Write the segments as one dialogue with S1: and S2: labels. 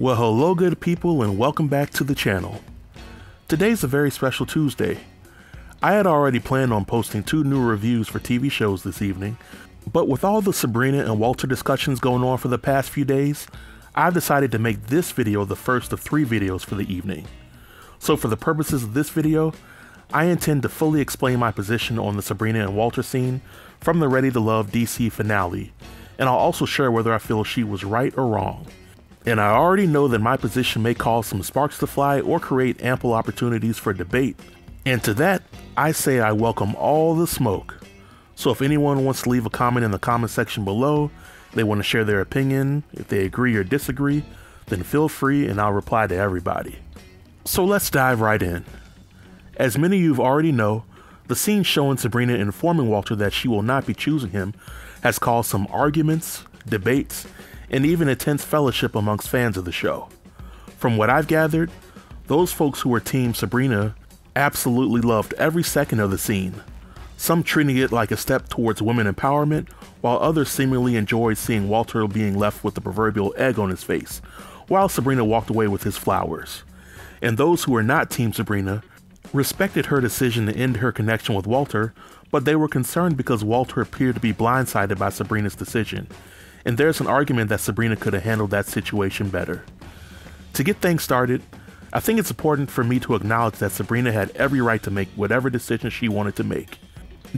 S1: Well, hello, good people, and welcome back to the channel. Today's a very special Tuesday. I had already planned on posting two new reviews for TV shows this evening, but with all the Sabrina and Walter discussions going on for the past few days, I've decided to make this video the first of three videos for the evening. So for the purposes of this video, I intend to fully explain my position on the Sabrina and Walter scene from the Ready to Love DC finale, and I'll also share whether I feel she was right or wrong. And I already know that my position may cause some sparks to fly or create ample opportunities for debate. And to that, I say I welcome all the smoke. So if anyone wants to leave a comment in the comment section below, they want to share their opinion, if they agree or disagree, then feel free and I'll reply to everybody. So let's dive right in. As many of you already know, the scene showing Sabrina informing Walter that she will not be choosing him has caused some arguments, debates, and even intense fellowship amongst fans of the show. From what I've gathered, those folks who were Team Sabrina absolutely loved every second of the scene, some treating it like a step towards women empowerment, while others seemingly enjoyed seeing Walter being left with the proverbial egg on his face, while Sabrina walked away with his flowers. And those who were not Team Sabrina respected her decision to end her connection with Walter, but they were concerned because Walter appeared to be blindsided by Sabrina's decision, and there's an argument that Sabrina could have handled that situation better. To get things started, I think it's important for me to acknowledge that Sabrina had every right to make whatever decision she wanted to make.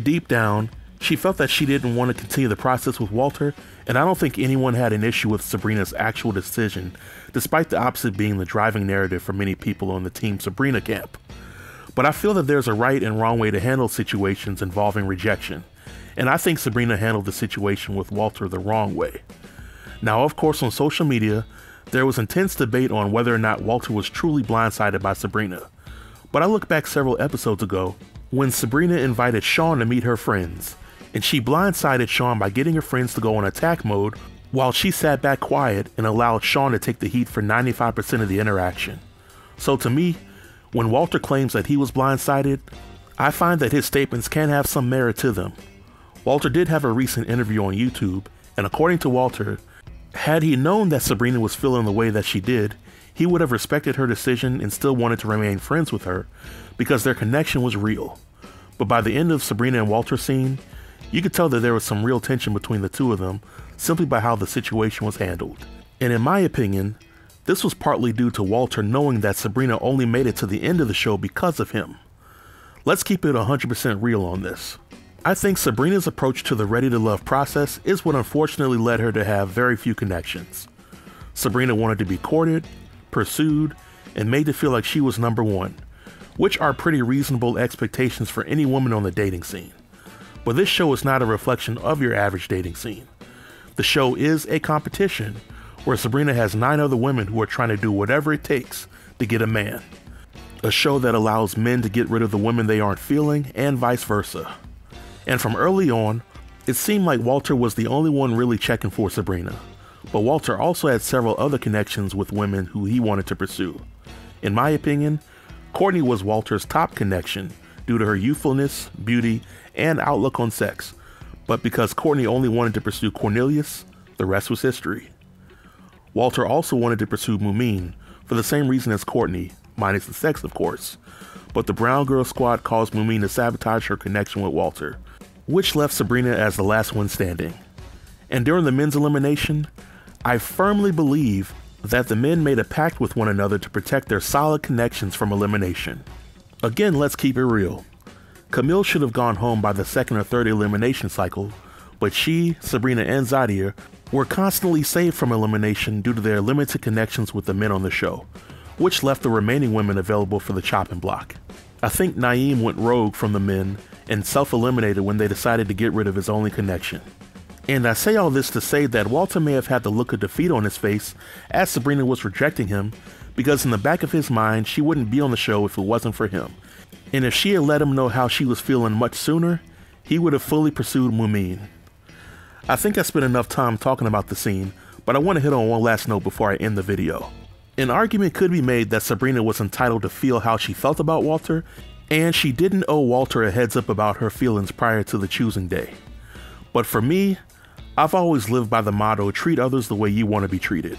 S1: Deep down, she felt that she didn't want to continue the process with Walter, and I don't think anyone had an issue with Sabrina's actual decision, despite the opposite being the driving narrative for many people on the Team Sabrina camp. But I feel that there's a right and wrong way to handle situations involving rejection, and I think Sabrina handled the situation with Walter the wrong way. Now, of course, on social media, there was intense debate on whether or not Walter was truly blindsided by Sabrina. But I look back several episodes ago when Sabrina invited Sean to meet her friends, and she blindsided Sean by getting her friends to go on attack mode while she sat back quiet and allowed Sean to take the heat for 95% of the interaction. So to me, when Walter claims that he was blindsided, I find that his statements can have some merit to them. Walter did have a recent interview on YouTube, and according to Walter, had he known that Sabrina was feeling the way that she did, he would have respected her decision and still wanted to remain friends with her because their connection was real. But by the end of Sabrina and Walter's scene, you could tell that there was some real tension between the two of them simply by how the situation was handled. And in my opinion, this was partly due to Walter knowing that Sabrina only made it to the end of the show because of him. Let's keep it 100% real on this. I think Sabrina's approach to the Ready to Love process is what unfortunately led her to have very few connections. Sabrina wanted to be courted, pursued, and made to feel like she was number one, which are pretty reasonable expectations for any woman on the dating scene. But this show is not a reflection of your average dating scene. The show is a competition where Sabrina has nine other women who are trying to do whatever it takes to get a man. A show that allows men to get rid of the women they aren't feeling, and vice versa. And from early on, it seemed like Walter was the only one really checking for Sabrina. But Walter also had several other connections with women who he wanted to pursue. In my opinion, Courtney was Walter's top connection due to her youthfulness, beauty, and outlook on sex. But because Courtney only wanted to pursue Cornelius, the rest was history. Walter also wanted to pursue Mumin for the same reason as Courtney, minus the sex, of course. But the Brown Girl Squad caused Mumin to sabotage her connection with Walter, which left Sabrina as the last one standing. And during the men's elimination, I firmly believe that the men made a pact with one another to protect their solid connections from elimination. Again, let's keep it real. Camille should have gone home by the second or third elimination cycle, but she, Sabrina, and Zadia were constantly saved from elimination due to their limited connections with the men on the show, which left the remaining women available for the chopping block. I think Naeem went rogue from the men and self eliminated when they decided to get rid of his only connection. And I say all this to say that Walter may have had the look of defeat on his face as Sabrina was rejecting him, because in the back of his mind, she wouldn't be on the show if it wasn't for him. And if she had let him know how she was feeling much sooner, he would have fully pursued Mumin. I think I spent enough time talking about the scene, but I want to hit on one last note before I end the video. An argument could be made that Sabrina was entitled to feel how she felt about Walter, and she didn't owe Walter a heads up about her feelings prior to the choosing day. But for me, I've always lived by the motto treat others the way you want to be treated.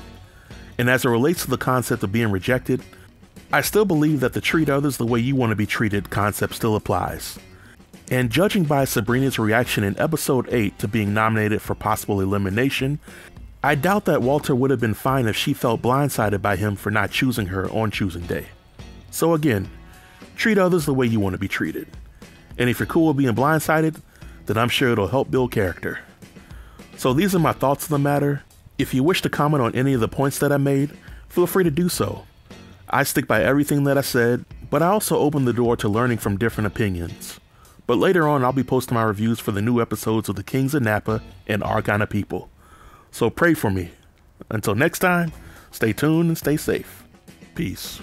S1: And as it relates to the concept of being rejected, I still believe that the treat others the way you want to be treated concept still applies. And judging by Sabrina's reaction in episode 8 to being nominated for possible elimination, I doubt that Walter would have been fine if she felt blindsided by him for not choosing her on choosing day. So again, treat others the way you want to be treated. And if you're cool with being blindsided, then I'm sure it'll help build character. So these are my thoughts on the matter. If you wish to comment on any of the points that I made, feel free to do so. I stick by everything that I said, but I also open the door to learning from different opinions. But later on, I'll be posting my reviews for the new episodes of The Kings of Napa and Our Kind of People. So pray for me. Until next time, stay tuned and stay safe. Peace.